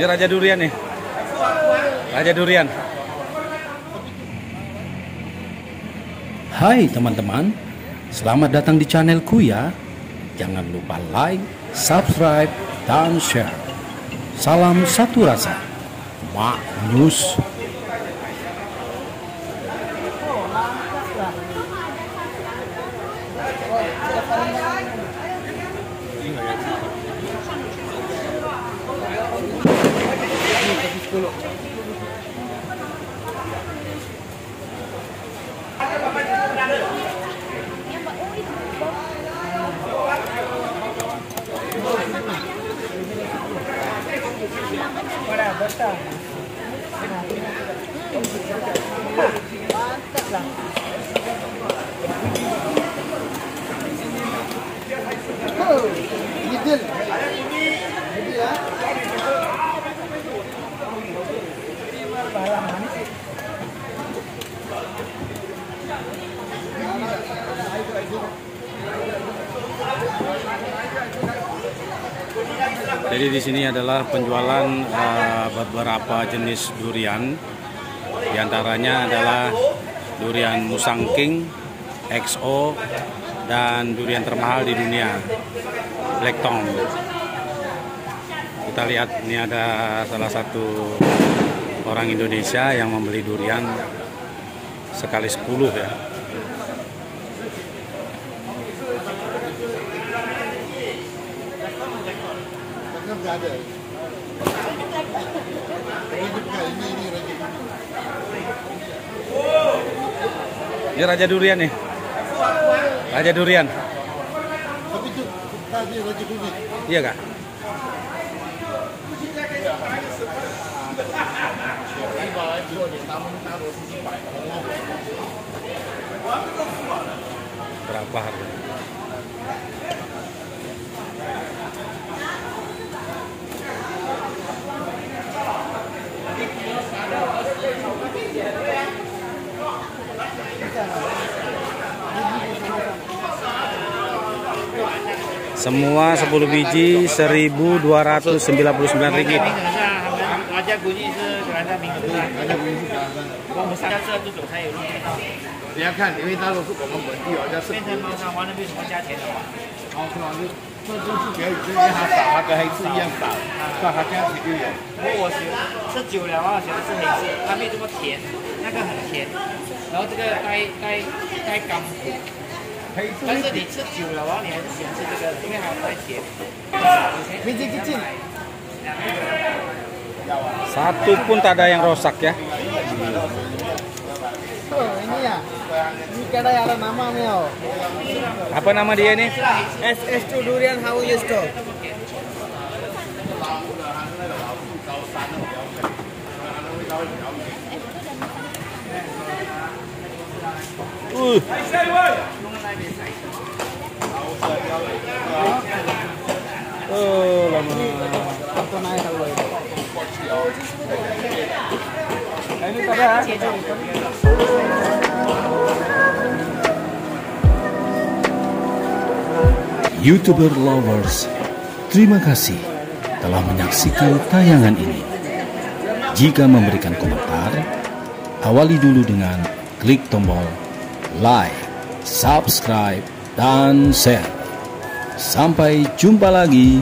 Ini Raja Durian nih. Raja Durian. Hai teman-teman, selamat datang di channelku ya. Jangan lupa like, subscribe, dan share. Salam satu rasa. Mak News. dulu. Berapa? Jadi di sini adalah penjualan uh, beberapa jenis durian. Di antaranya adalah durian Musang King, XO, dan durian termahal di dunia, Black Tom. Kita lihat ini ada salah satu orang Indonesia yang membeli durian sekali 10 ya. Nggak ada. Ini ini raja. Ini Raja Durian nih. Raja Durian. Tapi itu tadi raja kunyit. Iya kak? Berapa harganya? Semua 10 biji 1299 ringgit. 这就是别人这边他打那黑痣一样所以他这样子就有。不过我喜欢这九两万，我是黑痣，它没这么甜，那个很甜。然后这个带带带甘苦，黑。但是你吃久了啊，你还是喜欢吃这个，因为它太甜。没进进进。satu pun tak. Apa nama dia nih? SS2 Durian How You Store. Uh. Oh, lama. Apa naik kalau itu? Ini ada. YouTuber lovers, terima kasih telah menyaksikan tayangan ini. Jika memberikan komentar, awali dulu dengan klik tombol like, subscribe, dan share. Sampai jumpa lagi.